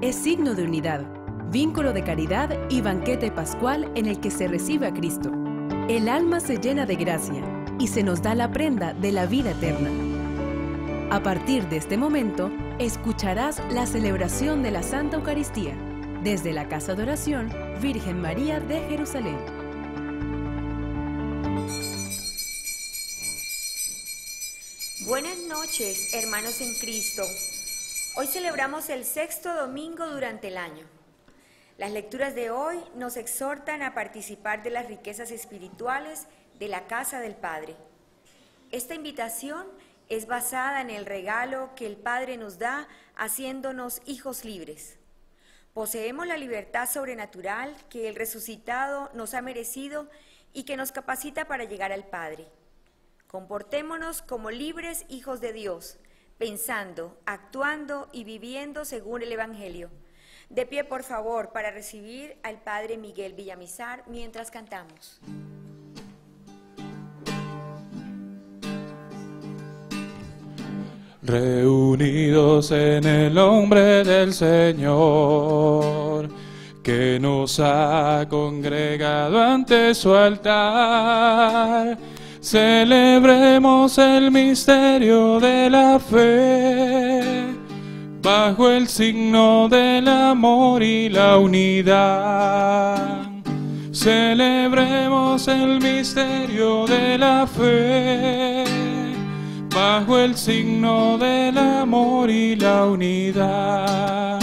es signo de unidad, vínculo de caridad y banquete pascual en el que se recibe a Cristo. El alma se llena de gracia y se nos da la prenda de la vida eterna. A partir de este momento, escucharás la celebración de la Santa Eucaristía desde la Casa de Oración Virgen María de Jerusalén. Buenas noches, hermanos en Cristo. Hoy celebramos el sexto domingo durante el año. Las lecturas de hoy nos exhortan a participar de las riquezas espirituales de la casa del Padre. Esta invitación es basada en el regalo que el Padre nos da haciéndonos hijos libres. Poseemos la libertad sobrenatural que el resucitado nos ha merecido y que nos capacita para llegar al Padre. Comportémonos como libres hijos de Dios, pensando, actuando y viviendo según el Evangelio. De pie, por favor, para recibir al Padre Miguel Villamizar mientras cantamos. reunidos en el nombre del Señor, que nos ha congregado ante su altar. Celebremos el misterio de la fe, bajo el signo del amor y la unidad. Celebremos el misterio de la fe. Bajo el signo del amor y la unidad,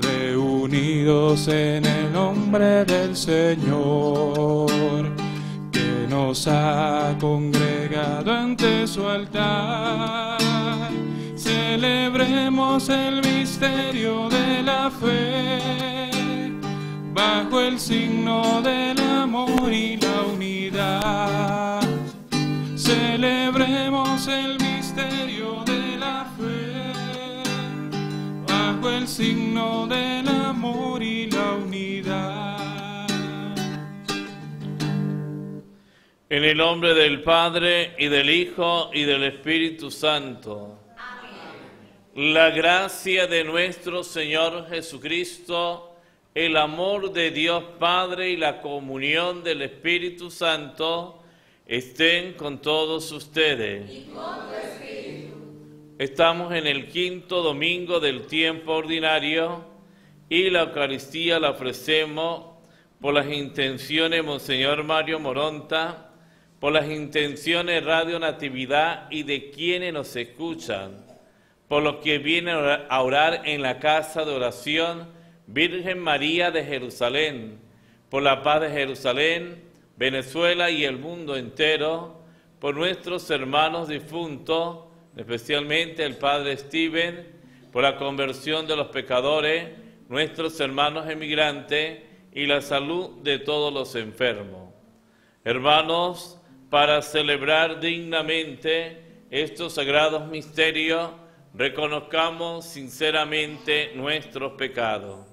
reunidos en el nombre del Señor, nos ha congregado ante su altar. Celebremos el misterio de la fe, bajo el signo del amor y la unidad Celebremos el misterio de la fe bajo el signo del amor En el nombre del Padre y del Hijo y del Espíritu Santo. La gracia de nuestro Señor Jesucristo, el amor de Dios Padre y la comunión del Espíritu Santo estén con todos ustedes. Estamos en el quinto domingo del tiempo ordinario y la Eucaristía la ofrecemos por las intenciones de Monseñor Mario Moronta, por las intenciones Radio Natividad y de quienes nos escuchan, por los que vienen a orar en la casa de oración Virgen María de Jerusalén, por la paz de Jerusalén, Venezuela y el mundo entero, por nuestros hermanos difuntos, especialmente el Padre Steven, por la conversión de los pecadores, nuestros hermanos emigrantes y la salud de todos los enfermos. Hermanos, para celebrar dignamente estos sagrados misterios, reconozcamos sinceramente nuestros pecados.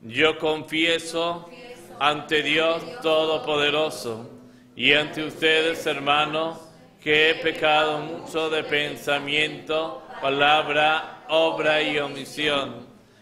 Yo confieso ante Dios Todopoderoso y ante ustedes, hermanos, que he pecado mucho de pensamiento, palabra, obra y omisión.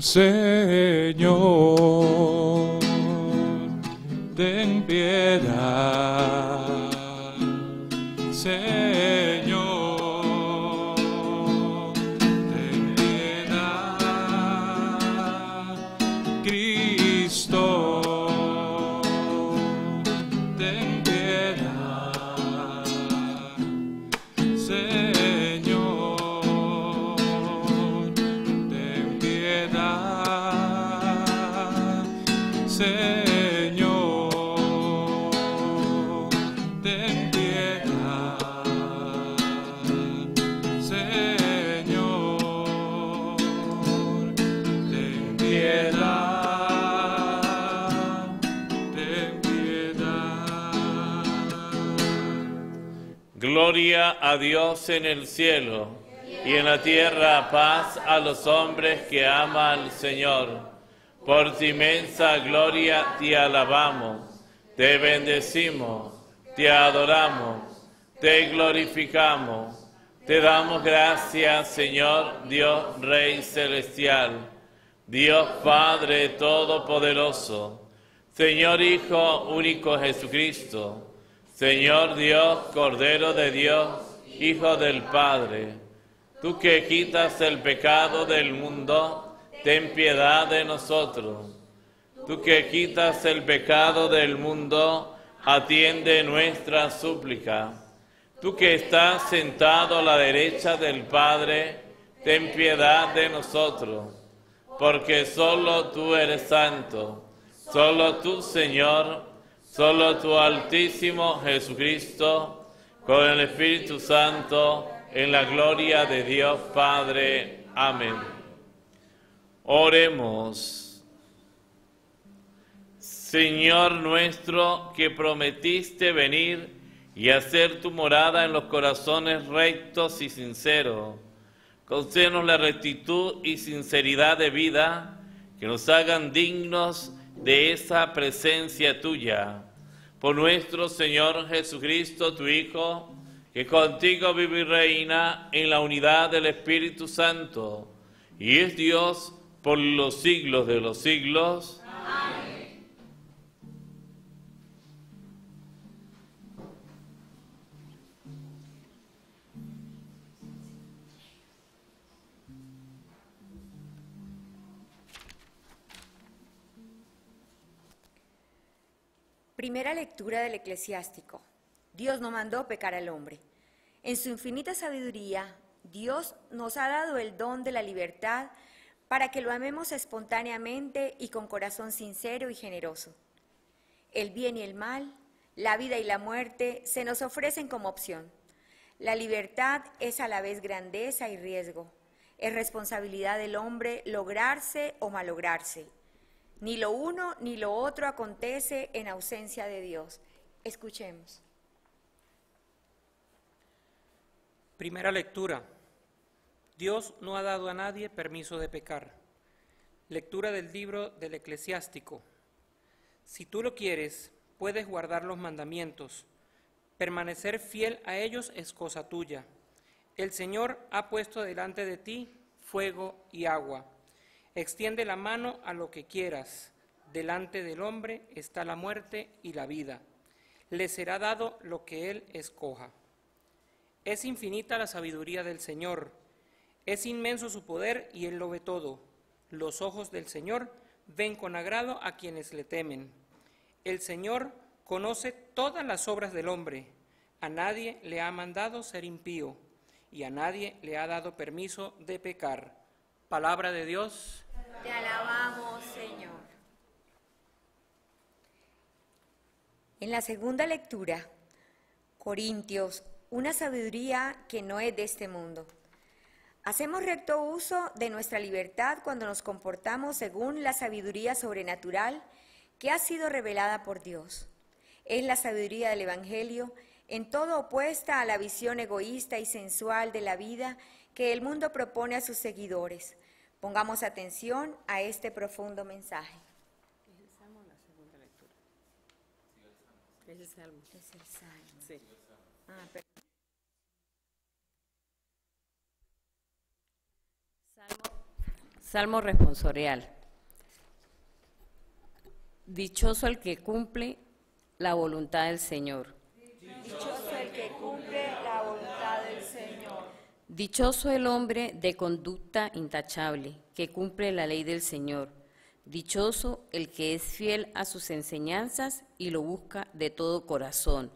Señor, ten piedad. Señor. Gloria a Dios en el cielo y en la tierra paz a los hombres que aman al Señor. Por tu inmensa gloria te alabamos, te bendecimos, te adoramos, te glorificamos. Te damos gracias, Señor Dios Rey Celestial, Dios Padre Todopoderoso, Señor Hijo único Jesucristo, Señor Dios, Cordero de Dios, Hijo del Padre, tú que quitas el pecado del mundo, ten piedad de nosotros. Tú que quitas el pecado del mundo, atiende nuestra súplica. Tú que estás sentado a la derecha del Padre, ten piedad de nosotros. Porque solo tú eres santo, solo tú, Señor, solo tu Altísimo Jesucristo, con el Espíritu Santo, en la gloria de Dios Padre. Amén. Oremos. Señor nuestro, que prometiste venir y hacer tu morada en los corazones rectos y sinceros, concédenos la rectitud y sinceridad de vida que nos hagan dignos de esa presencia tuya. Por nuestro Señor Jesucristo, tu Hijo, que contigo vive y reina en la unidad del Espíritu Santo, y es Dios por los siglos de los siglos. Primera lectura del eclesiástico. Dios no mandó pecar al hombre. En su infinita sabiduría, Dios nos ha dado el don de la libertad para que lo amemos espontáneamente y con corazón sincero y generoso. El bien y el mal, la vida y la muerte se nos ofrecen como opción. La libertad es a la vez grandeza y riesgo. Es responsabilidad del hombre lograrse o malograrse. Ni lo uno ni lo otro acontece en ausencia de Dios. Escuchemos. Primera lectura. Dios no ha dado a nadie permiso de pecar. Lectura del libro del eclesiástico. Si tú lo quieres, puedes guardar los mandamientos. Permanecer fiel a ellos es cosa tuya. El Señor ha puesto delante de ti fuego y agua. Extiende la mano a lo que quieras. Delante del hombre está la muerte y la vida. Le será dado lo que él escoja. Es infinita la sabiduría del Señor. Es inmenso su poder y él lo ve todo. Los ojos del Señor ven con agrado a quienes le temen. El Señor conoce todas las obras del hombre. A nadie le ha mandado ser impío y a nadie le ha dado permiso de pecar. Palabra de Dios. Te alabamos, Señor. En la segunda lectura, Corintios, una sabiduría que no es de este mundo. Hacemos recto uso de nuestra libertad cuando nos comportamos según la sabiduría sobrenatural que ha sido revelada por Dios. Es la sabiduría del Evangelio en todo opuesta a la visión egoísta y sensual de la vida que el mundo propone a sus seguidores. Pongamos atención a este profundo mensaje. Es el salmo la segunda lectura. Es el salmo. Es el Salmo. Sí. Ah, perdón. Salmo responsorial. Dichoso el que cumple la voluntad del Señor. Dichoso el que cumple la voluntad del Señor. Dichoso el hombre de conducta intachable, que cumple la ley del Señor. Dichoso el que es fiel a sus enseñanzas y lo busca de todo corazón.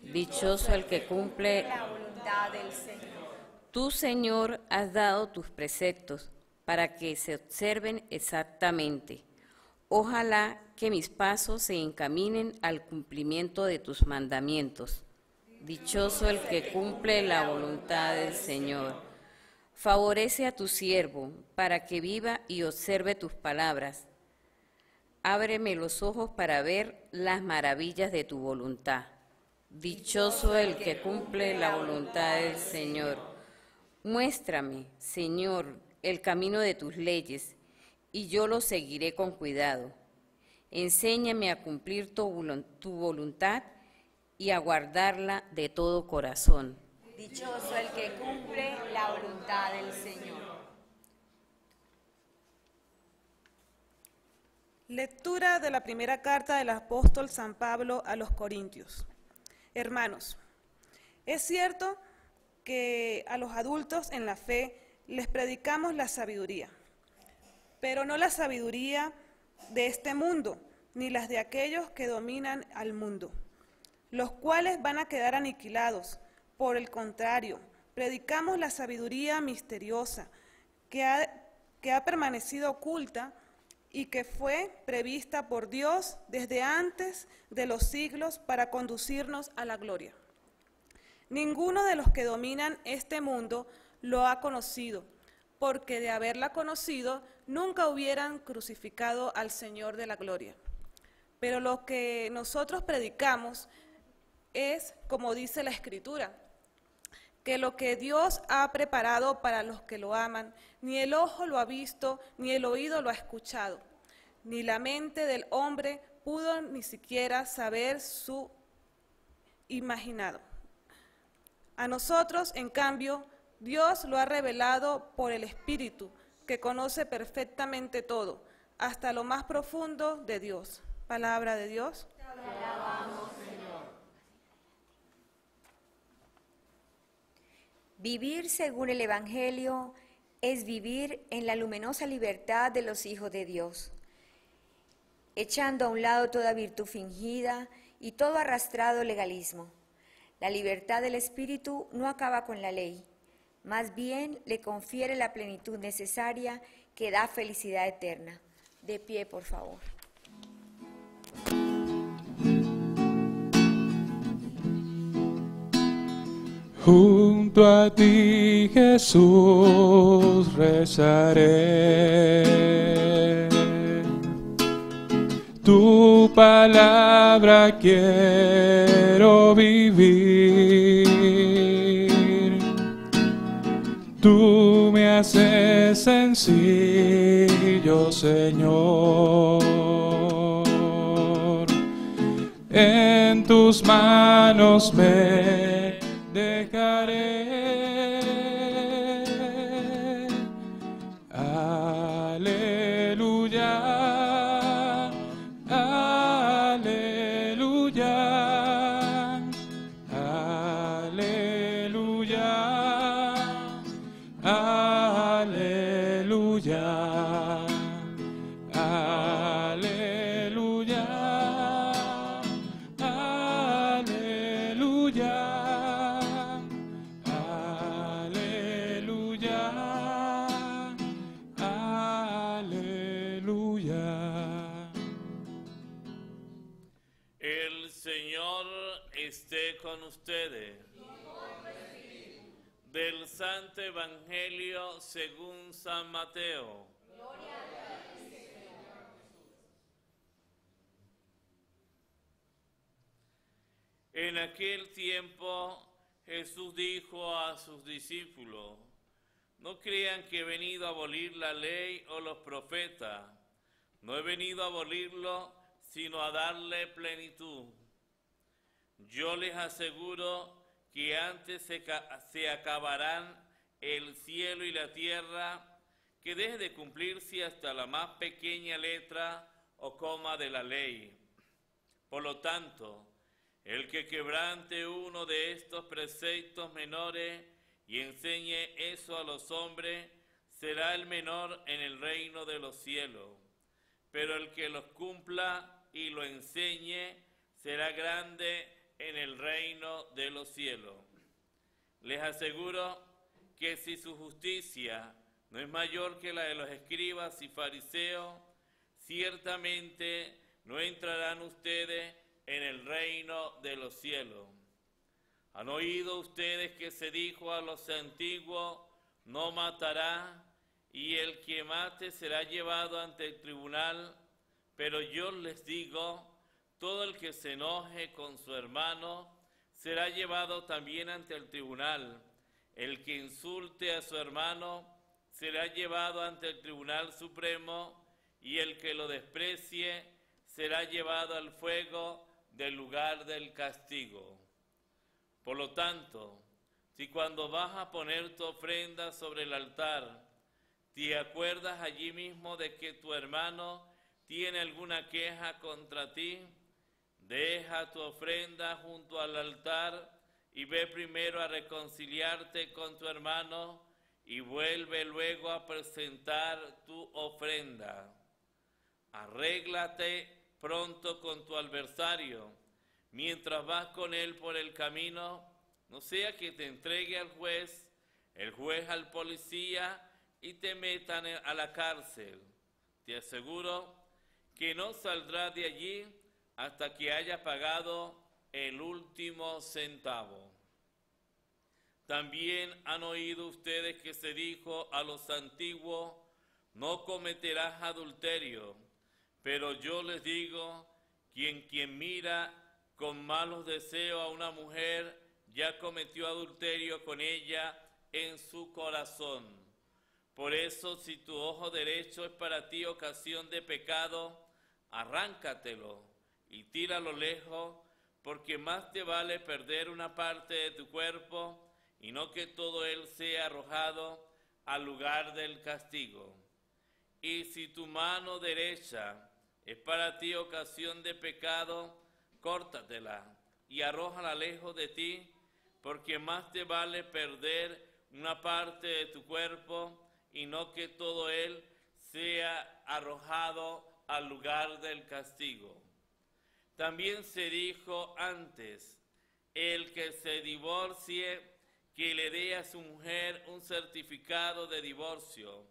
Dichoso el que cumple La voluntad del Señor. Tú, Señor, has dado tus preceptos para que se observen exactamente. Ojalá que mis pasos se encaminen al cumplimiento de tus mandamientos. Dichoso el que cumple la voluntad del Señor. Favorece a tu siervo para que viva y observe tus palabras. Ábreme los ojos para ver las maravillas de tu voluntad. Dichoso el que cumple la voluntad del Señor. Muéstrame, Señor, el camino de tus leyes, y yo lo seguiré con cuidado. Enséñame a cumplir tu, voluntad y a guardarla de todo corazón. Dichoso el que cumple la voluntad del Señor. Lectura de la primera carta del apóstol San Pablo a los Corintios. Hermanos, es cierto que a los adultos en la fe les predicamos la sabiduría, pero no la sabiduría de este mundo, ni las de aquellos que dominan al mundo, los cuales van a quedar aniquilados. Por el contrario, predicamos la sabiduría misteriosa que ha, permanecido oculta y que fue prevista por Dios desde antes de los siglos para conducirnos a la gloria. Ninguno de los que dominan este mundo lo ha conocido, porque de haberla conocido nunca hubieran crucificado al Señor de la gloria. Pero lo que nosotros predicamos es, como dice la Escritura, que lo que Dios ha preparado para los que lo aman, ni el ojo lo ha visto, ni el oído lo ha escuchado, ni la mente del hombre pudo ni siquiera saber su imaginado. A nosotros, en cambio, Dios lo ha revelado por el Espíritu, que conoce perfectamente todo, hasta lo más profundo de Dios. Palabra de Dios. Vivir según el Evangelio es vivir en la luminosa libertad de los hijos de Dios, echando a un lado toda virtud fingida y todo arrastrado legalismo. La libertad del Espíritu no acaba con la ley, más bien le confiere la plenitud necesaria que da felicidad eterna. De pie, por favor. Junto a ti, Jesús, rezaré. Tu palabra quiero vivir. Tú me haces sencillo, Señor. En tus manos me En aquel tiempo Jesús dijo a sus discípulos, no crean que he venido a abolir la ley o los profetas, no he venido a abolirlo, sino a darle plenitud. Yo les aseguro que antes se, acabarán el cielo y la tierra, que deje de cumplirse hasta la más pequeña letra o coma de la ley. Por lo tanto, el que quebrante uno de estos preceptos menores y enseñe eso a los hombres, será el menor en el reino de los cielos. Pero el que los cumpla y lo enseñe, será grande en el reino de los cielos. Les aseguro que si su justicia no es mayor que la de los escribas y fariseos, ciertamente no entrarán ustedes en el reino de los cielos. Han oído ustedes que se dijo a los antiguos, no matará, y el que mate será llevado ante el tribunal. Pero yo les digo, todo el que se enoje con su hermano será llevado también ante el tribunal. El que insulte a su hermano será llevado ante el tribunal supremo, y el que lo desprecie será llevado al fuego del lugar del castigo. Por lo tanto, si cuando vas a poner tu ofrenda sobre el altar, te acuerdas allí mismo de que tu hermano tiene alguna queja contra ti, deja tu ofrenda junto al altar y ve primero a reconciliarte con tu hermano y vuelve luego a presentar tu ofrenda. Arréglate pronto con tu adversario mientras vas con él por el camino, no sea que te entregue al juez, el juez al policía y te metan a la cárcel. Te aseguro que no saldrás de allí hasta que haya pagado el último centavo. También han oído ustedes que se dijo a los antiguos, no cometerás adulterio, pero yo les digo, quien quien mira con malos deseos a una mujer, ya cometió adulterio con ella en su corazón. Por eso, si tu ojo derecho es para ti ocasión de pecado, arráncatelo y tíralo lejos, porque más te vale perder una parte de tu cuerpo y no que todo él sea arrojado al lugar del castigo. Y si tu mano derecha es para ti ocasión de pecado, córtatela y arrójala lejos de ti, porque más te vale perder una parte de tu cuerpo y no que todo él sea arrojado al lugar del castigo. También se dijo antes, el que se divorcie, que le dé a su mujer un certificado de divorcio.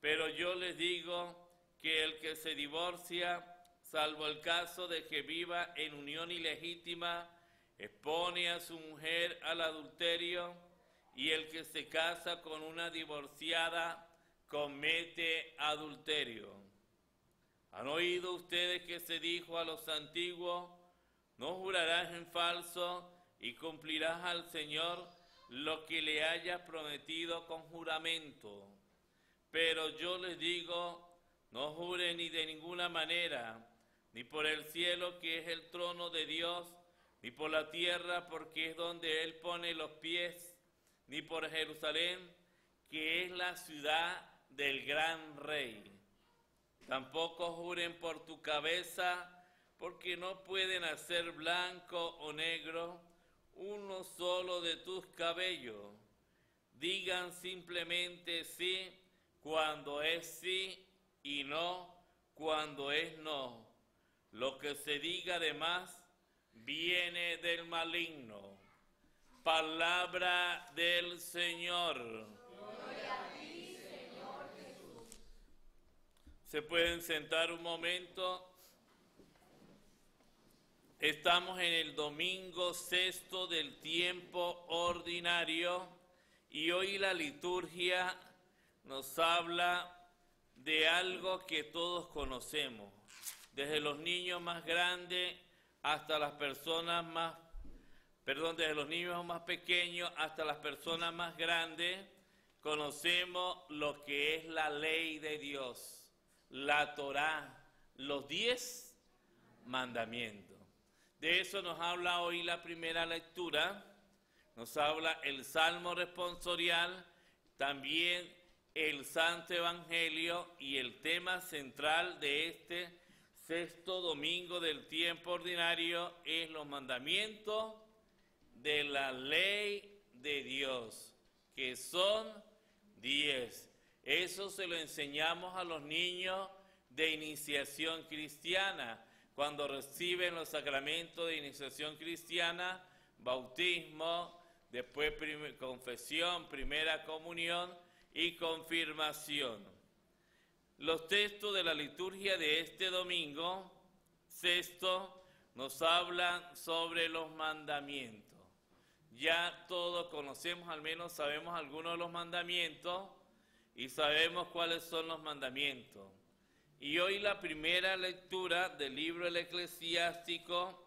Pero yo les digo que el que se divorcia salvo el caso de que viva en unión ilegítima, expone a su mujer al adulterio y el que se casa con una divorciada comete adulterio. ¿Han oído ustedes que se dijo a los antiguos, no jurarás en falso y cumplirás al Señor lo que le hayas prometido con juramento? Pero yo les digo, no jure ni de ninguna manera ni por el cielo que es el trono de Dios, ni por la tierra porque es donde Él pone los pies, ni por Jerusalén que es la ciudad del gran rey. Tampoco juren por tu cabeza porque no pueden hacer blanco o negro uno solo de tus cabellos. Digan simplemente sí cuando es sí y no cuando es no lo que se diga de más viene del maligno. Palabra del Señor. Se pueden sentar un momento. Estamos en el domingo sexto del tiempo ordinario y hoy la liturgia nos habla de algo que todos conocemos desde los niños más grandes hasta las personas más, perdón, desde los niños más pequeños hasta las personas más grandes, conocemos lo que es la ley de Dios, la Torá, los diez mandamientos. De eso nos habla hoy la primera lectura, nos habla el Salmo responsorial, también el Santo Evangelio y el tema central de este sexto domingo del tiempo ordinario es los mandamientos de la ley de Dios, que son diez. Eso se lo enseñamos a los niños de iniciación cristiana, cuando reciben los sacramentos de iniciación cristiana, bautismo, después confesión, primera comunión y confirmación. Los textos de la liturgia de este domingo, sexto, nos hablan sobre los mandamientos. ya todos conocemos, al menos sabemos algunos de los mandamientos y sabemos cuáles son los mandamientos. Y hoy la primera lectura del libro del eclesiástico,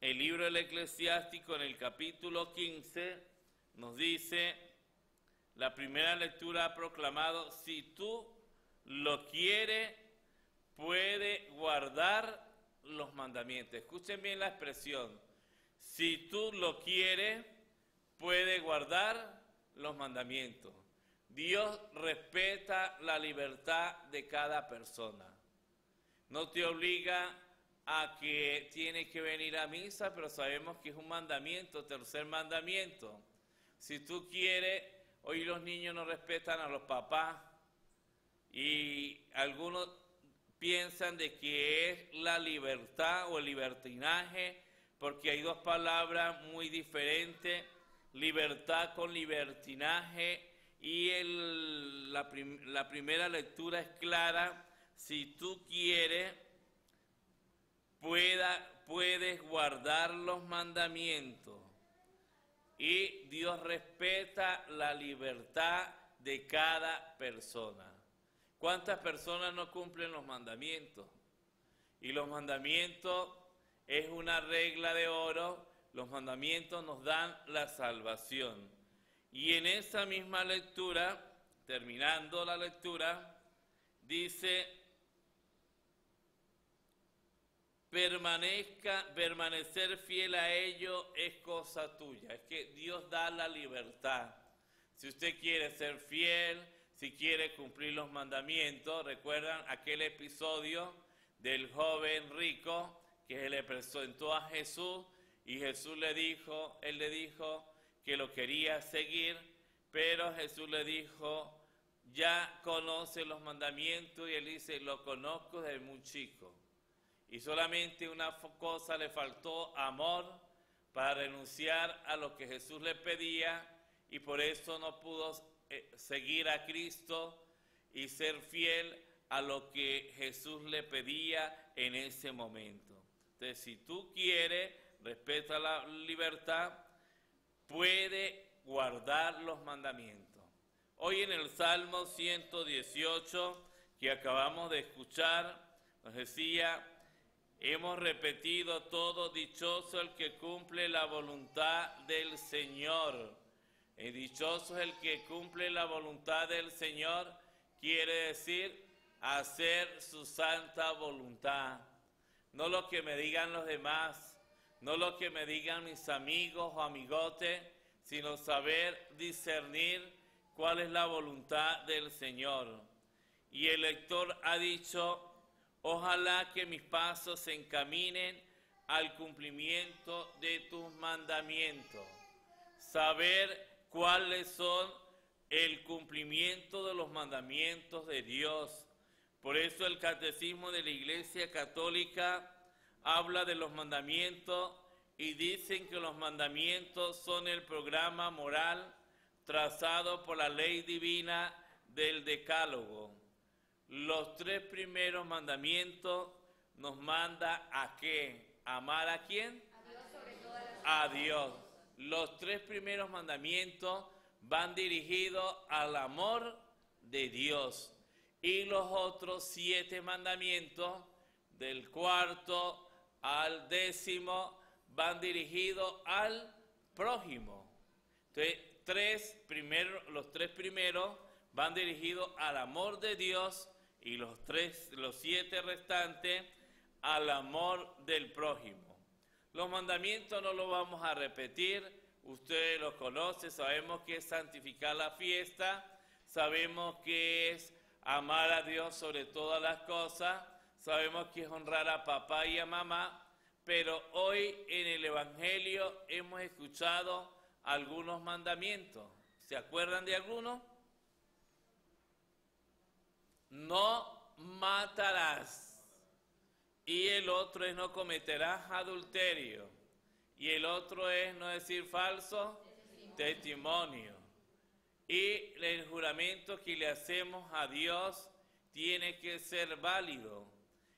el libro del eclesiástico en el capítulo 15 nos dice, la primera lectura ha proclamado, si tú lo quieres, puede guardar los mandamientos. Escuchen bien la expresión. Si tú lo quieres, puede guardar los mandamientos. Dios respeta la libertad de cada persona. No te obliga a que tienes que venir a misa, pero sabemos que es un mandamiento, tercer mandamiento. Si tú quieres, hoy los niños no respetan a los papás y algunos piensan de que es la libertad o el libertinaje, porque hay dos palabras muy diferentes, libertad con libertinaje, y la, primera lectura es clara, si tú quieres, puedes guardar los mandamientos. Y Dios respeta la libertad de cada persona. ¿Cuántas personas no cumplen los mandamientos? Y los mandamientos es una regla de oro, los mandamientos nos dan la salvación. Y en esa misma lectura, terminando la lectura, dice, permanezca, permanecer fiel a ello es cosa tuya, es que Dios da la libertad. Si usted quiere ser fiel, si quiere cumplir los mandamientos. ¿Recuerdan aquel episodio del joven rico que le presentó a Jesús y Jesús le dijo, él le dijo que lo quería seguir, pero Jesús le dijo, ya conoce los mandamientos y él dice, lo conozco desde muy chico. Y solamente una cosa le faltó, amor, para renunciar a lo que Jesús le pedía y por eso no pudo eh, seguir a Cristo y ser fiel a lo que Jesús le pedía en ese momento. Entonces, si tú quieres, respeta la libertad, puede guardar los mandamientos. Hoy en el Salmo 118 que acabamos de escuchar, nos decía, hemos repetido todo dichoso el que cumple la voluntad del Señor. Y dichoso el que cumple la voluntad del Señor, quiere decir hacer su santa voluntad. No lo que me digan los demás, no lo que me digan mis amigos o amigotes, sino saber discernir cuál es la voluntad del Señor. Y el lector ha dicho, ojalá que mis pasos se encaminen al cumplimiento de tus mandamientos. Saber cuáles son el cumplimiento de los mandamientos de Dios. Por eso el catecismo de la Iglesia Católica habla de los mandamientos y dicen que los mandamientos son el programa moral trazado por la ley divina del decálogo. Los tres primeros mandamientos nos manda a qué? ¿Amar a quién? A Dios sobre A Dios los tres primeros mandamientos van dirigidos al amor de Dios y los otros siete mandamientos del cuarto al décimo van dirigidos al prójimo. Entonces, tres los tres primeros van dirigidos al amor de Dios y los, tres, los siete restantes al amor del prójimo. Los mandamientos no los vamos a repetir, ustedes los conocen, sabemos que es santificar la fiesta, sabemos que es amar a Dios sobre todas las cosas, sabemos que es honrar a papá y a mamá, pero hoy en el Evangelio hemos escuchado algunos mandamientos. ¿Se acuerdan de algunos? No matarás. Y el otro es no cometerás adulterio. Y el otro es no decir falso testimonio. Y el juramento que le hacemos a Dios tiene que ser válido.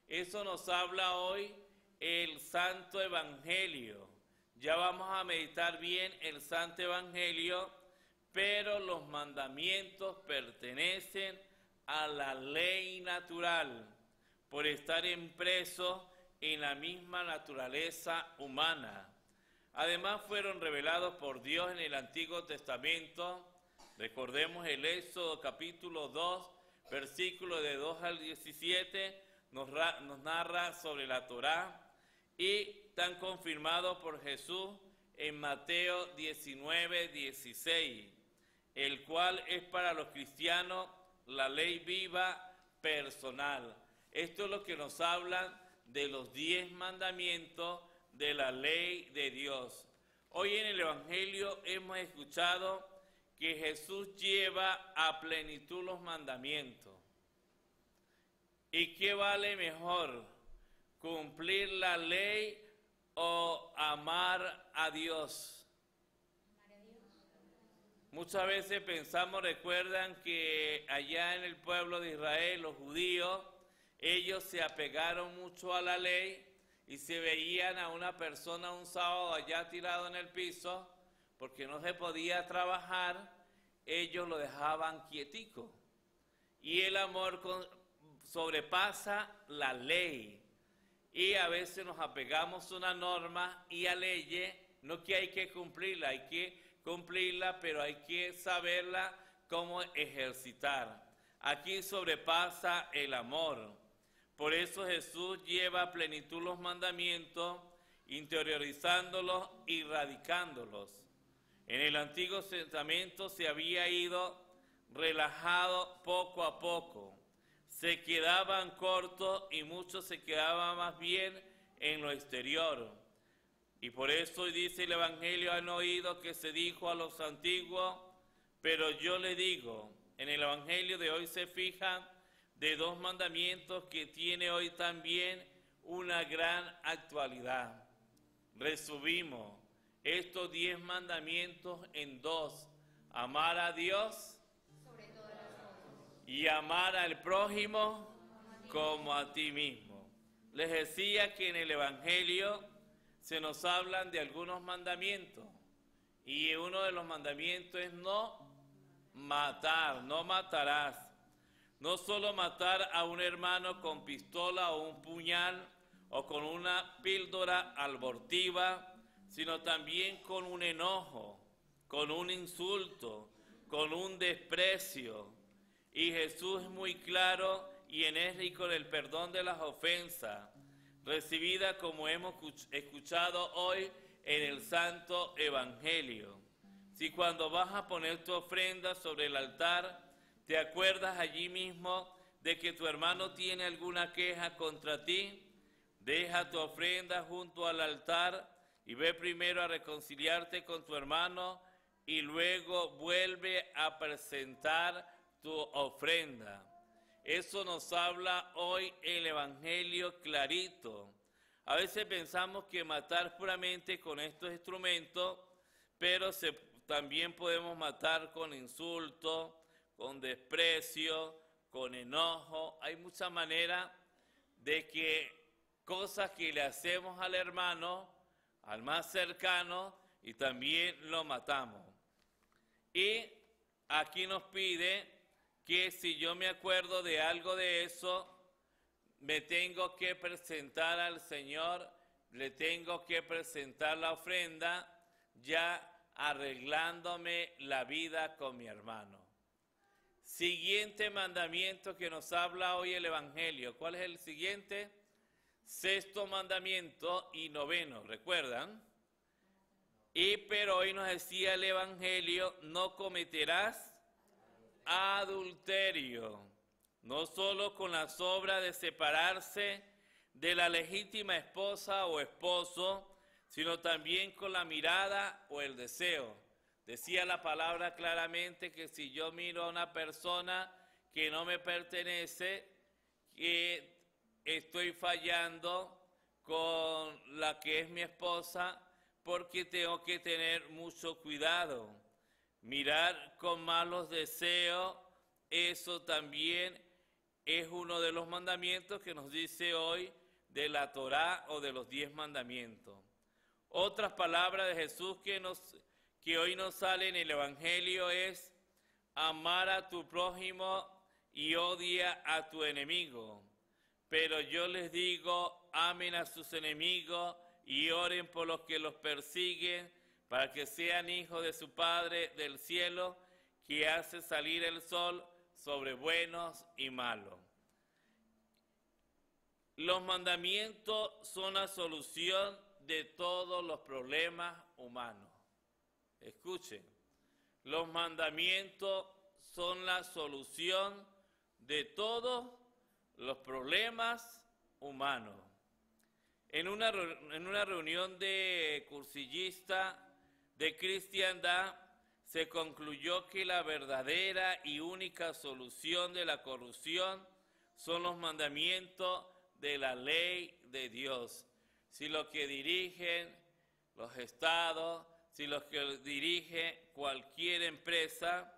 Eso nos habla hoy el Santo Evangelio. Ya vamos a meditar bien el Santo Evangelio, pero los mandamientos pertenecen a la ley natural por estar impresos en la misma naturaleza humana. Además fueron revelados por Dios en el Antiguo Testamento. Recordemos el Éxodo capítulo 2, versículo de 2 al 17, nos, nos narra sobre la Torá y tan confirmado por Jesús en Mateo 19, 16, el cual es para los cristianos la ley viva personal. Esto es lo que nos habla de los diez mandamientos de la ley de Dios. Hoy en el Evangelio hemos escuchado que Jesús lleva a plenitud los mandamientos. ¿Y qué vale mejor? ¿Cumplir la ley o amar a Dios? Muchas veces pensamos, recuerdan que allá en el pueblo de Israel, los judíos, ellos se apegaron mucho a la ley y se veían a una persona un sábado allá tirado en el piso, porque no se podía trabajar, ellos lo dejaban quietico. Y el amor sobrepasa la ley. Y a veces nos apegamos a una norma y a leyes, no que hay que cumplirla, hay que cumplirla, pero hay que saberla cómo ejercitar. Aquí sobrepasa el amor. Por eso Jesús lleva a plenitud los mandamientos, interiorizándolos y radicándolos. En el Antiguo Testamento se había ido relajado poco a poco. Se quedaban cortos y muchos se quedaban más bien en lo exterior. Y por eso dice el Evangelio, han oído que se dijo a los antiguos, pero yo le digo, en el Evangelio de hoy se fija de dos mandamientos que tiene hoy también una gran actualidad. Resumimos estos diez mandamientos en dos. Amar a Dios y amar al prójimo como a ti mismo. Les decía que en el Evangelio se nos hablan de algunos mandamientos. Y uno de los mandamientos es no matar, no matarás. No solo matar a un hermano con pistola o un puñal o con una píldora abortiva, sino también con un enojo, con un insulto, con un desprecio. Y Jesús es muy claro y enérgico en el perdón de las ofensas recibida como hemos escuchado hoy en el Santo Evangelio. Si cuando vas a poner tu ofrenda sobre el altar, te acuerdas allí mismo de que tu hermano tiene alguna queja contra ti, deja tu ofrenda junto al altar y ve primero a reconciliarte con tu hermano y luego vuelve a presentar tu ofrenda. Eso nos habla hoy el Evangelio clarito. A veces pensamos que matar puramente con estos instrumentos, pero también podemos matar con insulto, con desprecio, con enojo. Hay muchas maneras de que cosas que le hacemos al hermano, al más cercano, y también lo matamos. Y aquí nos pide que si yo me acuerdo de algo de eso, me tengo que presentar al Señor, le tengo que presentar la ofrenda, ya arreglándome la vida con mi hermano. Siguiente mandamiento que nos habla hoy el Evangelio. ¿Cuál es el siguiente? Sexto mandamiento y noveno, ¿recuerdan? Y pero hoy nos decía el Evangelio, no cometerás adulterio, no solo con la sobra de separarse de la legítima esposa o esposo, sino también con la mirada o el deseo. Decía la palabra claramente que si yo miro a una persona que no me pertenece, que estoy fallando con la que es mi esposa, porque tengo que tener mucho cuidado. Mirar con malos deseos, eso también es uno de los mandamientos que nos dice hoy de la Torá o de los diez mandamientos. Otras palabras de Jesús que, hoy nos sale en el Evangelio es amar a tu prójimo y odia a tu enemigo. Pero yo les digo, amen a sus enemigos y oren por los que los persiguen, para que sean hijos de su Padre del cielo, que hace salir el sol sobre buenos y malos. Los mandamientos son la solución de todos los problemas humanos. Escuchen, los mandamientos son la solución de todos los problemas humanos. En una, en una reunión de cursillista de cristiandad se concluyó que la verdadera y única solución de la corrupción son los mandamientos de la ley de Dios. Si los que dirigen los estados, si los que dirige cualquier empresa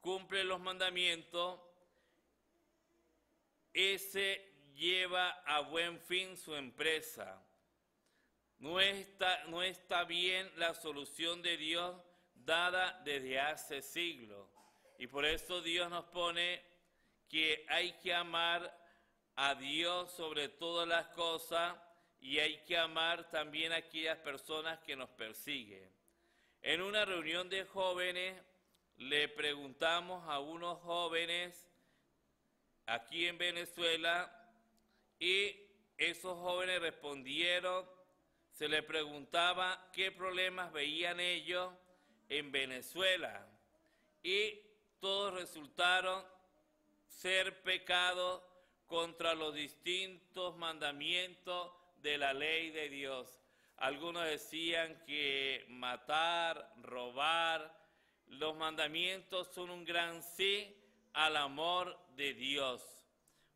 cumplen los mandamientos, ese lleva a buen fin su empresa. No está, no está bien la solución de Dios dada desde hace siglos. Y por eso Dios nos pone que hay que amar a Dios sobre todas las cosas y hay que amar también a aquellas personas que nos persiguen. En una reunión de jóvenes le preguntamos a unos jóvenes aquí en Venezuela y esos jóvenes respondieron, se les preguntaba qué problemas veían ellos en Venezuela y todos resultaron ser pecados contra los distintos mandamientos de la ley de Dios. Algunos decían que matar, robar, los mandamientos son un gran sí al amor de Dios.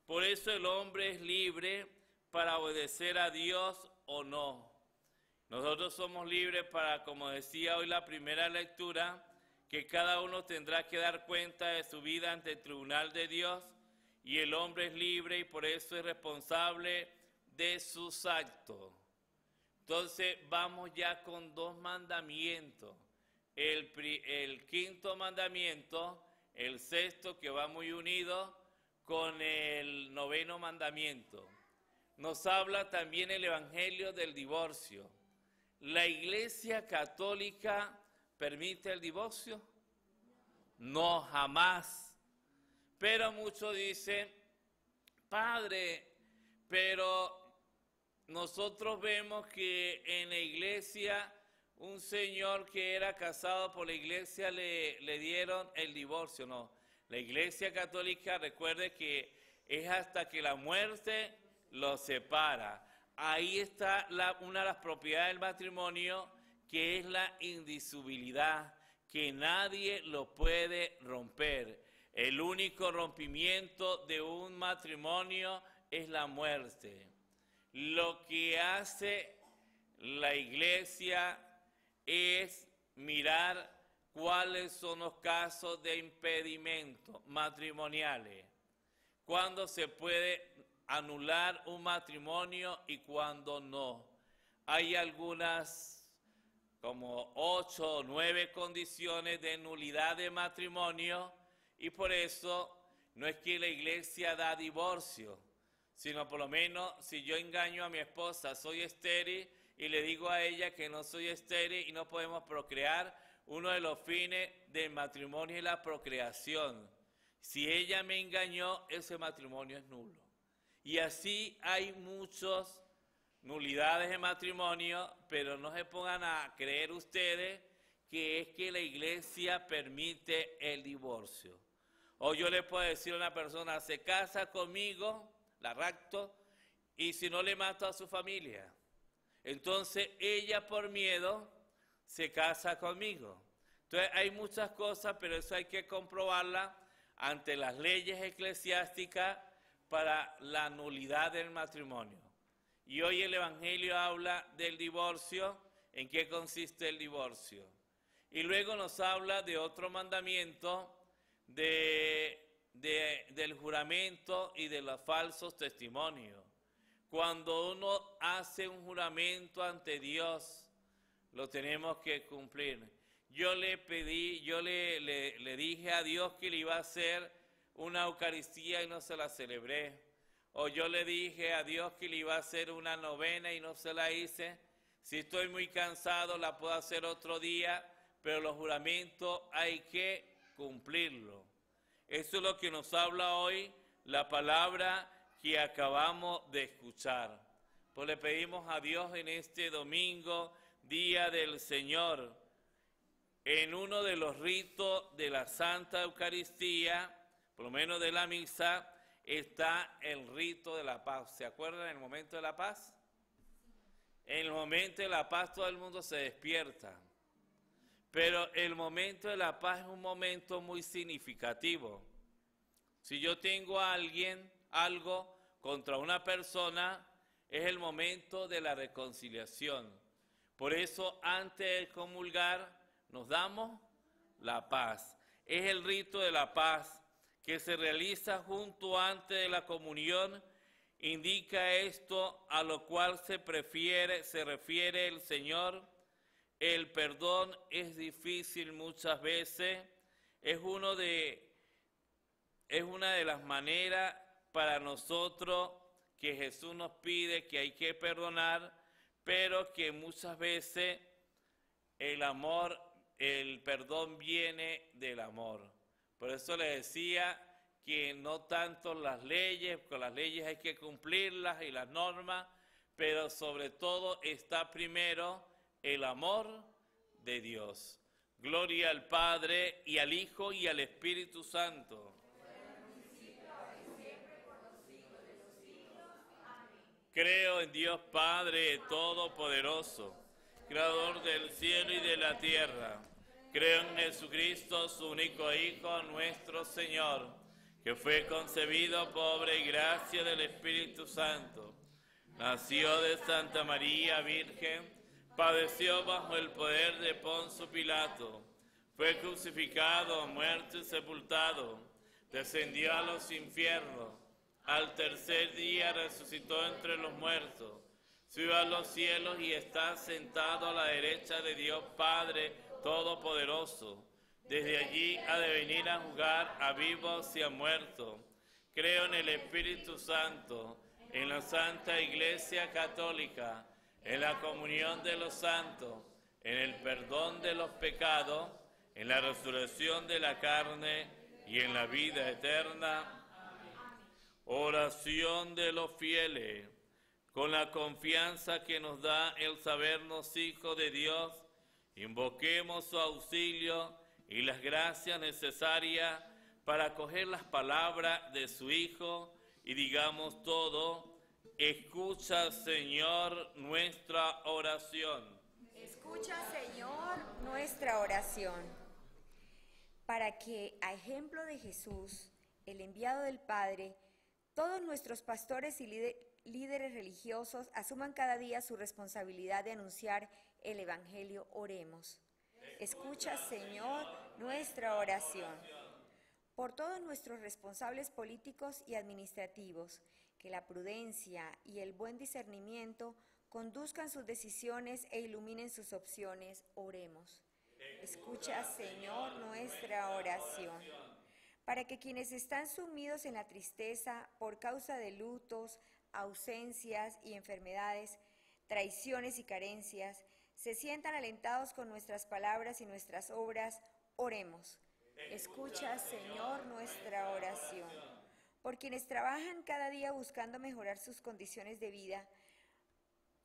Por eso el hombre es libre para obedecer a Dios o no. Nosotros somos libres para, como decía hoy la primera lectura, que cada uno tendrá que dar cuenta de su vida ante el tribunal de Dios y el hombre es libre y por eso es responsable de sus actos. Entonces vamos ya con dos mandamientos. El, el quinto mandamiento el sexto que va muy unido con el noveno mandamiento. Nos habla también el Evangelio del divorcio. ¿La Iglesia Católica permite el divorcio? No, jamás. Pero muchos dicen, Padre, pero nosotros vemos que en la iglesia un señor que era casado por la iglesia le, le dieron el divorcio, no. La iglesia católica recuerde que es hasta que la muerte lo separa. Ahí está una de las propiedades del matrimonio, que es la indisubilidad, que nadie lo puede romper. El único rompimiento de un matrimonio es la muerte. Lo que hace la iglesia es mirar cuáles son los casos de impedimento matrimoniales, cuándo se puede anular un matrimonio y cuándo no. Hay algunas como ocho o nueve condiciones de nulidad de matrimonio y por eso no es que la iglesia da divorcio, sino por lo menos si yo engaño a mi esposa, soy estéril, y le digo a ella que no soy estéril y no podemos procrear, uno de los fines del matrimonio es la procreación. Si ella me engañó, ese matrimonio es nulo. Y así hay muchas nulidades de matrimonio, pero no se pongan a creer ustedes que es que la iglesia permite el divorcio. O yo le puedo decir a una persona, se casa conmigo, la rapto, y si no le mato a su familia. Entonces ella por miedo se casa conmigo. Entonces hay muchas cosas, pero eso hay que comprobarla ante las leyes eclesiásticas para la nulidad del matrimonio. Y hoy el Evangelio habla del divorcio, en qué consiste el divorcio. Y luego nos habla de otro mandamiento, del juramento y de los falsos testimonios. Cuando uno hace un juramento ante Dios, lo tenemos que cumplir. Yo le pedí, yo le, le, le dije a Dios que le iba a hacer una Eucaristía y no se la celebré. O yo le dije a Dios que le iba a hacer una novena y no se la hice. Si estoy muy cansado, la puedo hacer otro día, pero los juramentos hay que cumplirlo. Eso es lo que nos habla hoy la palabra que acabamos de escuchar. Pues le pedimos a Dios en este domingo, día del Señor, en uno de los ritos de la Santa Eucaristía, por lo menos de la misa, está el rito de la paz. ¿Se acuerdan el momento de la paz? En el momento de la paz todo el mundo se despierta. Pero el momento de la paz es un momento muy significativo. Si yo tengo a alguien, algo contra una persona, es el momento de la reconciliación. Por eso, antes de comulgar, nos damos la paz. Es el rito de la paz que se realiza junto antes de la comunión. Indica esto a lo cual se prefiere, se refiere el Señor. El perdón es difícil muchas veces. Es uno de es una de las maneras para nosotros que Jesús nos pide que hay que perdonar, pero que muchas veces el amor el perdón viene del amor. Por eso le decía que no tanto las leyes, con las leyes hay que cumplirlas y las normas, pero sobre todo está primero el amor de Dios. Gloria al Padre y al Hijo y al Espíritu Santo. Creo en Dios Padre Todopoderoso Creador del cielo y de la tierra. Creo en Jesucristo, su único Hijo, nuestro Señor, que fue concebido pobre y gracia del Espíritu Santo. Nació de Santa María Virgen, padeció bajo el poder de Poncio Pilato, fue crucificado, muerto y sepultado, descendió a los infiernos, al tercer día resucitó entre los muertos subió a los cielos y está sentado a la derecha de Dios Padre Todopoderoso. Desde allí ha de venir a jugar a vivos y a muertos. Creo en el Espíritu Santo, en la Santa Iglesia Católica, en la comunión de los santos, en el perdón de los pecados, en la resurrección de la carne y en la vida eterna. Oración de los fieles con la confianza que nos da el sabernos hijos de Dios, invoquemos su auxilio y las gracias necesarias para acoger las palabras de su Hijo y digamos todo, escucha Señor nuestra oración. Escucha Señor nuestra oración, para que a ejemplo de Jesús, el enviado del Padre, todos nuestros pastores y líderes religiosos asuman cada día su responsabilidad de anunciar el Evangelio, oremos. Escucha, Señor, nuestra oración. Por todos nuestros responsables políticos y administrativos, que la prudencia y el buen discernimiento conduzcan sus decisiones e iluminen sus opciones, oremos. Escucha, Señor, nuestra oración. Para que quienes están sumidos en la tristeza por causa de lutos, ausencias y enfermedades, traiciones y carencias, se sientan alentados con nuestras palabras y nuestras obras, oremos. Escucha, Señor, nuestra oración. Por quienes trabajan cada día buscando mejorar sus condiciones de vida,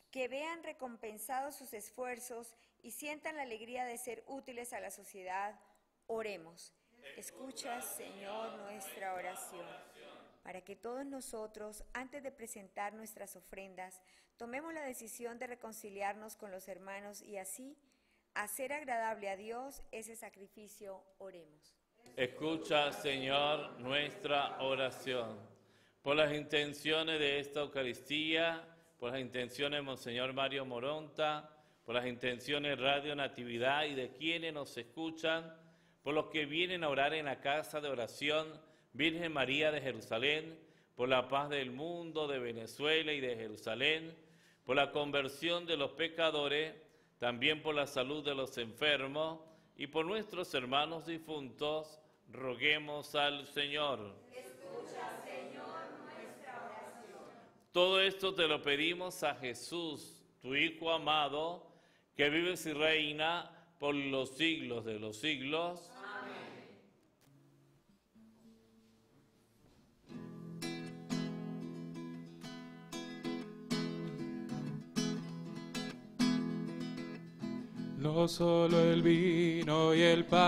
que vean recompensados sus esfuerzos y sientan la alegría de ser útiles a la sociedad, oremos. Escucha, Señor, nuestra oración para que todos nosotros, antes de presentar nuestras ofrendas, tomemos la decisión de reconciliarnos con los hermanos y así hacer agradable a Dios ese sacrificio, oremos. Escucha, Señor, nuestra oración. Por las intenciones de esta Eucaristía, por las intenciones de Monseñor Mario Moronta, por las intenciones Radio Natividad y de quienes nos escuchan, por los que vienen a orar en la casa de oración, Virgen María de Jerusalén, por la paz del mundo, de Venezuela y de Jerusalén, por la conversión de los pecadores, también por la salud de los enfermos y por nuestros hermanos difuntos, roguemos al Señor. Escucha, Señor, nuestra oración. Todo esto te lo pedimos a Jesús, tu Hijo amado, que vives y reina por los siglos de los siglos. No solo el vino y el pan,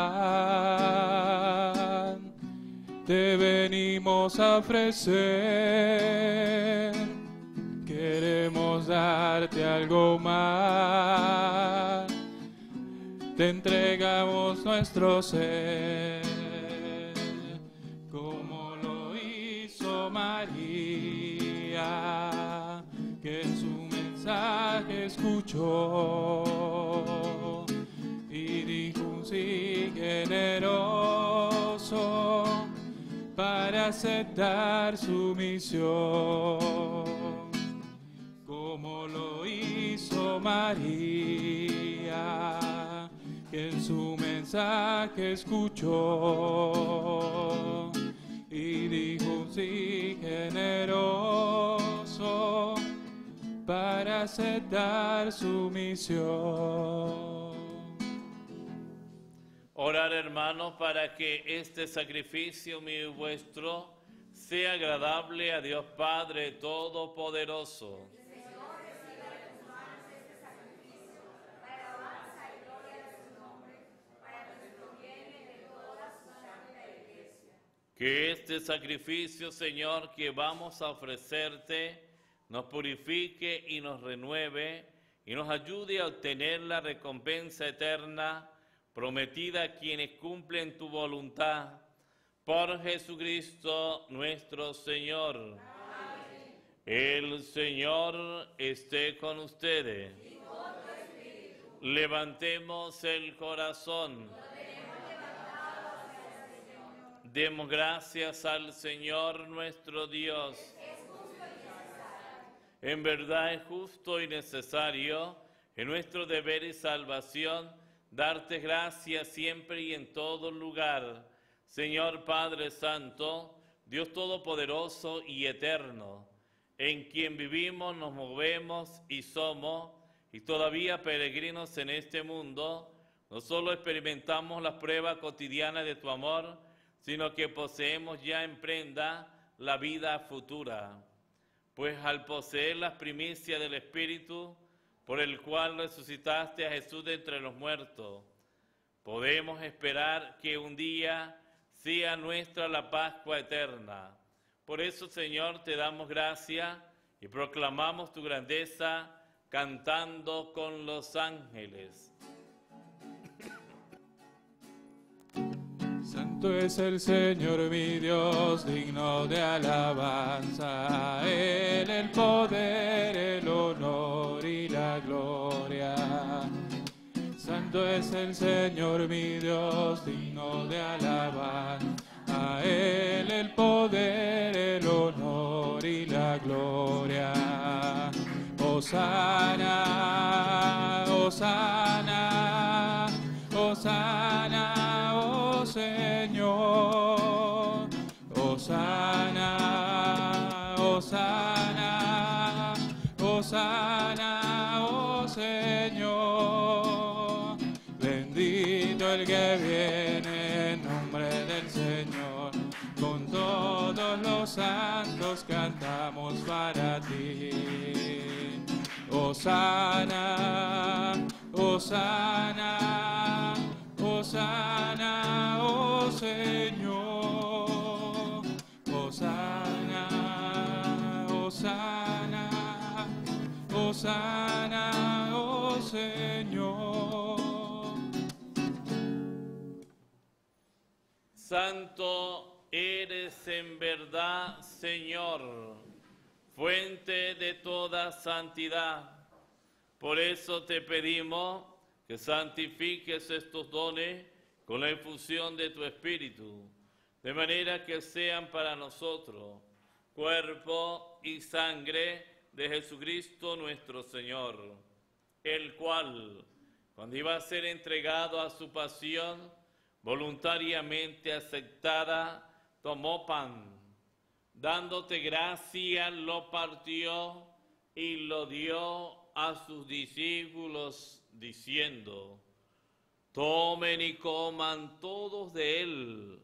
te venimos a ofrecer. Queremos darte algo más, te entregamos nuestro ser, como lo hizo María, que en su mensaje escuchó aceptar su misión, como lo hizo María, que en su mensaje escuchó y dijo sí generoso para aceptar su misión. Orar, hermanos, para que este sacrificio mío y vuestro sea agradable a Dios Padre Todopoderoso. Que este sacrificio, Señor, que vamos a ofrecerte, nos purifique y nos renueve y nos ayude a obtener la recompensa eterna prometida a quienes cumplen tu voluntad. Por Jesucristo nuestro Señor. El Señor esté con ustedes. Levantemos el corazón. Demos gracias al Señor nuestro Dios. En verdad es justo y necesario, en nuestro deber y salvación, darte gracias siempre y en todo lugar. Señor Padre Santo, Dios Todopoderoso y Eterno, en quien vivimos, nos movemos y somos, y todavía peregrinos en este mundo, no solo experimentamos la prueba cotidiana de tu amor, sino que poseemos ya en prenda la vida futura. Pues al poseer las primicias del Espíritu, por el cual resucitaste a Jesús de entre los muertos, podemos esperar que un día sea nuestra la Pascua eterna. Por eso, Señor, te damos gracias y proclamamos tu grandeza cantando con los ángeles. Santo es el Señor mi Dios, digno de alabanza. Él el poder, el honor y la gloria. Santo es el Señor mi Dios, digno de alabanza. A Él el poder, el honor y la gloria. Osana, Osana, que viene en nombre del Señor. Con todos los santos cantamos para ti. Osana, Osana, Osana, oh Señor. Osana, Osana, Osana, Santo eres en verdad, Señor, fuente de toda santidad. Por eso te pedimos que santifiques estos dones con la infusión de tu Espíritu, de manera que sean para nosotros cuerpo y sangre de Jesucristo nuestro Señor, el cual, cuando iba a ser entregado a su pasión, voluntariamente aceptada, tomó pan, dándote gracia, lo partió y lo dio a sus discípulos, diciendo, tomen y coman todos de él,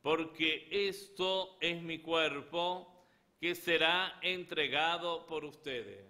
porque esto es mi cuerpo que será entregado por ustedes.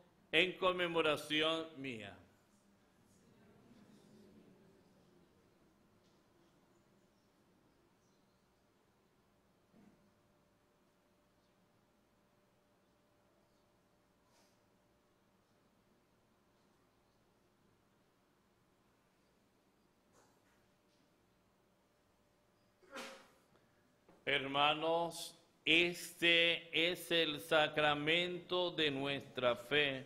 en conmemoración mía. Hermanos, este es el sacramento de nuestra fe.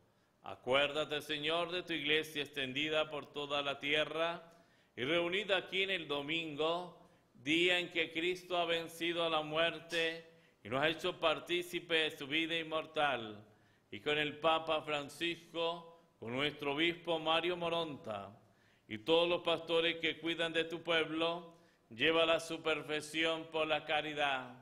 Acuérdate, Señor, de tu iglesia extendida por toda la tierra y reunida aquí en el domingo, día en que Cristo ha vencido a la muerte y nos ha hecho partícipe de su vida inmortal, y con el Papa Francisco, con nuestro obispo Mario Moronta y todos los pastores que cuidan de tu pueblo, lleva a su perfección por la caridad.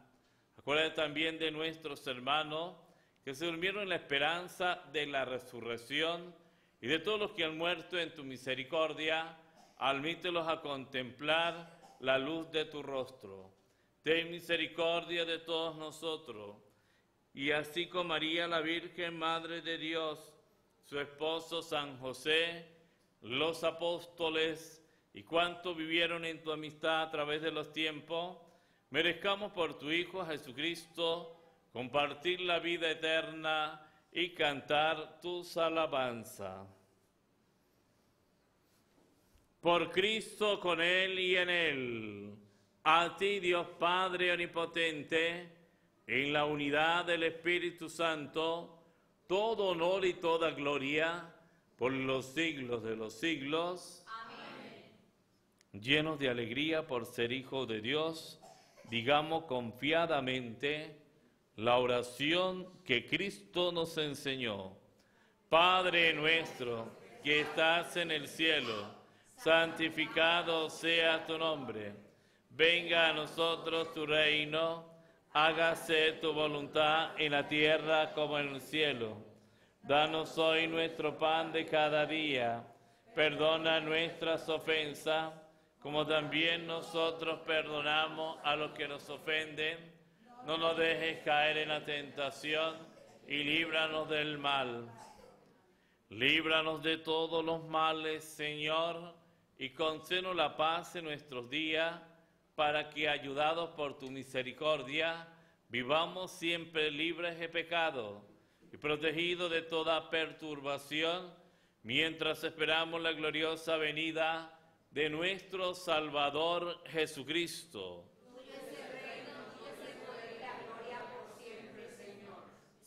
Acuérdate también de nuestros hermanos que se durmieron en la esperanza de la resurrección y de todos los que han muerto en tu misericordia, admítelos a contemplar la luz de tu rostro. Ten misericordia de todos nosotros. Y así como María la Virgen, Madre de Dios, su esposo San José, los apóstoles y cuantos vivieron en tu amistad a través de los tiempos, merezcamos por tu Hijo Jesucristo, compartir la vida eterna y cantar tus alabanzas. Por Cristo, con Él y en Él, a ti Dios Padre Omnipotente, en la unidad del Espíritu Santo, todo honor y toda gloria por los siglos de los siglos. Amén. Llenos de alegría por ser hijos de Dios, digamos confiadamente, la oración que Cristo nos enseñó. Padre nuestro que estás en el cielo, santificado sea tu nombre. Venga a nosotros tu reino, hágase tu voluntad en la tierra como en el cielo. Danos hoy nuestro pan de cada día. Perdona nuestras ofensas, como también nosotros perdonamos a los que nos ofenden no nos dejes caer en la tentación y líbranos del mal. Líbranos de todos los males, Señor, y concédenos la paz en nuestros días, para que, ayudados por tu misericordia, vivamos siempre libres de pecado y protegidos de toda perturbación, mientras esperamos la gloriosa venida de nuestro Salvador Jesucristo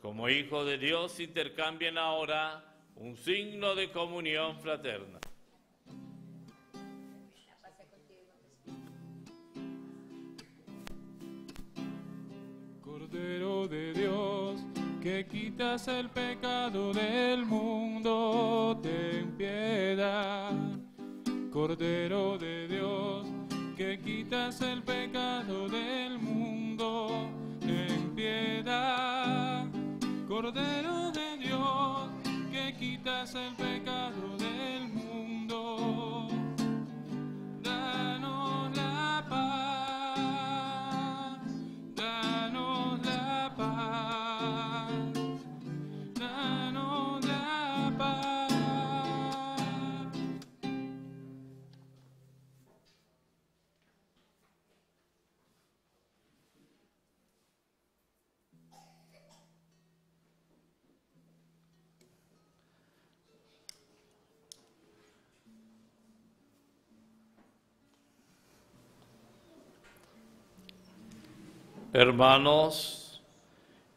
Como hijos de Dios intercambien ahora un signo de comunión fraterna. Cordero de Dios, que quitas el pecado del mundo, ten piedad. Cordero de Dios, que quitas el pecado del mundo, ten piedad. Cordero de Dios, que quitas el pecado del mundo, Hermanos,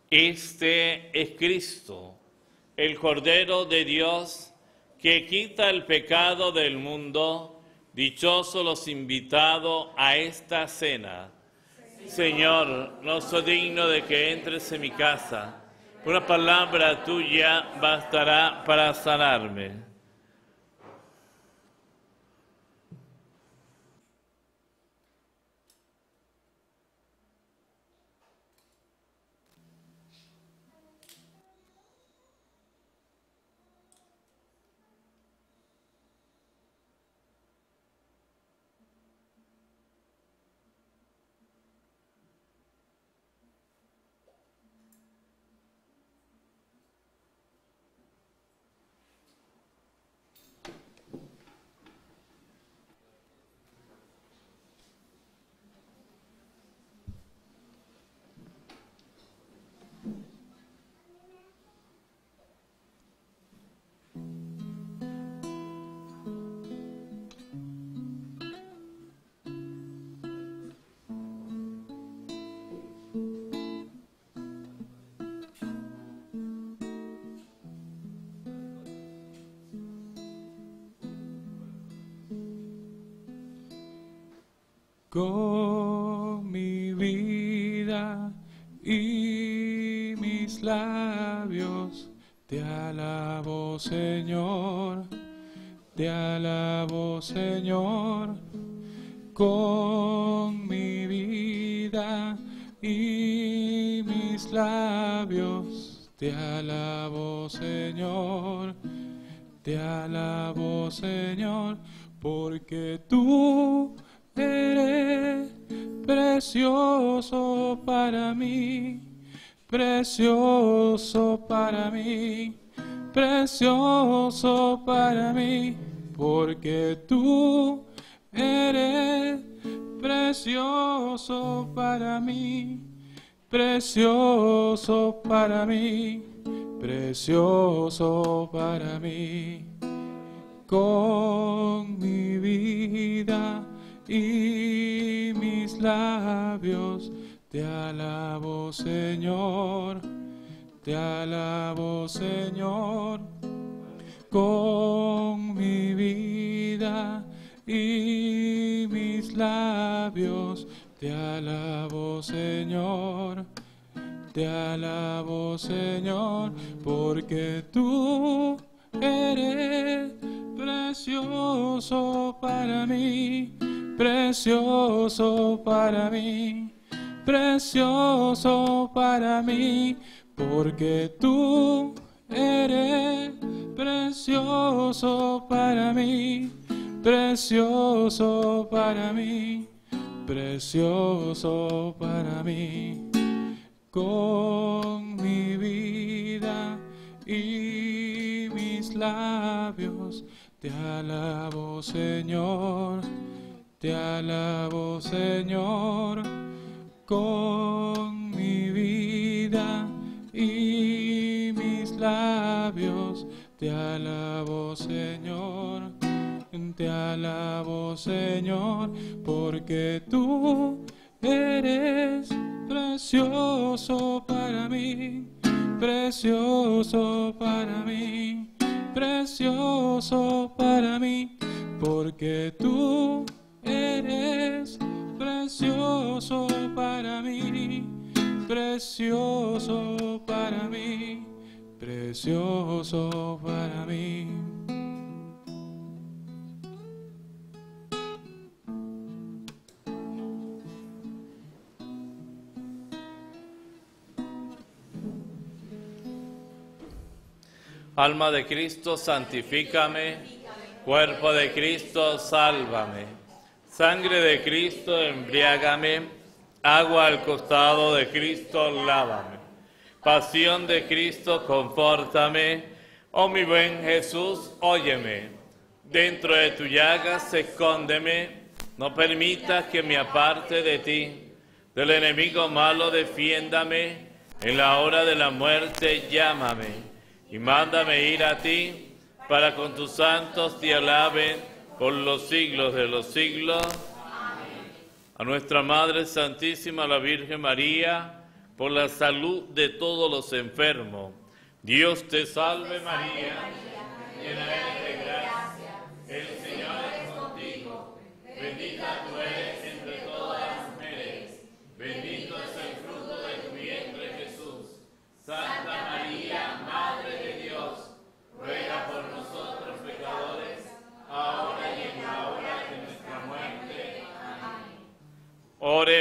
este es Cristo, el Cordero de Dios, que quita el pecado del mundo. Dichosos los invitados a esta cena. Señor, no soy digno de que entres en mi casa. Una palabra tuya bastará para sanarme. Con mi vida y mis labios. Te alabo, Señor, te alabo, Señor, con mi vida y mis labios. Te alabo, Señor, te alabo, Señor, porque tú eres precioso para mí, precioso para mí, precioso para mí, porque tú eres precioso para mí, precioso para mí, precioso para mí. Con mi vida y mis labios. Te alabo, Señor, te alabo, Señor, con mi vida y mis labios. Te alabo, Señor. Te alabo, Señor, porque tú eres precioso para mí, precioso para mí, precioso para mí, porque tú eres precioso para mí, precioso para mí, precioso para mí, con mi vida y mis labios. Te alabo, Señor, te alabo, Señor, con mi vida y mis labios. Te alabo, Señor, te alabo, Señor, porque tú eres precioso para mí, precioso para mí, precioso para mí, porque tú eres precioso para mí, precioso para mí, precioso para mí. Alma de Cristo, santifícame. Cuerpo de Cristo, sálvame. Sangre de Cristo, embriágame. Agua al costado de Cristo, lávame. Pasión de Cristo, confórtame. Oh mi buen Jesús, óyeme. Dentro de tu llagas, escóndeme. No permitas que me aparte de ti. Del enemigo malo, defiéndame. En la hora de la muerte, llámame y mándame ir a ti para con tus santos te alaben por los siglos de los siglos. A nuestra Madre Santísima, la Virgen María, por la salud de todos los enfermos. Dios te salve María, llena eres de gracia, el Señor es contigo, bendita tú eres entre todas las mujeres, bendito es el fruto de tu vientre Jesús. Santa María, Madre de Dios, ruega por nosotros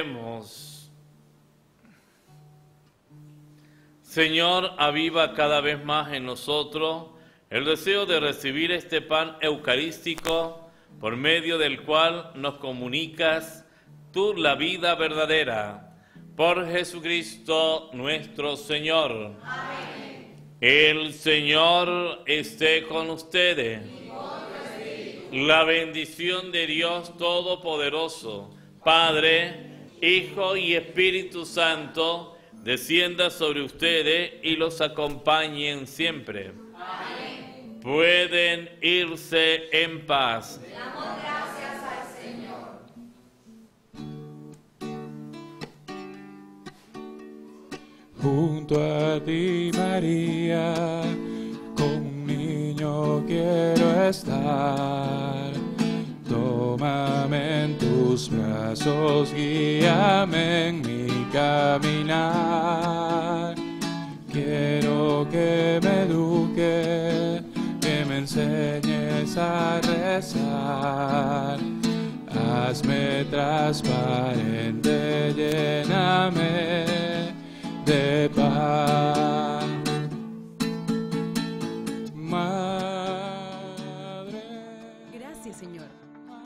Oremos. Señor, aviva cada vez más en nosotros el deseo de recibir este pan eucarístico por medio del cual nos comunicas tú la vida verdadera. Por Jesucristo nuestro Señor. Amén. El Señor esté con ustedes. La bendición de Dios Todopoderoso, Padre, Hijo y Espíritu Santo, descienda sobre ustedes y los acompañen siempre. Pueden irse en paz. Junto a ti, María, como un niño quiero estar. Tómame en tus brazos, guíame en mi caminar. Quiero que me eduque, que me enseñes a rezar. Hazme transparente, lléname de paz.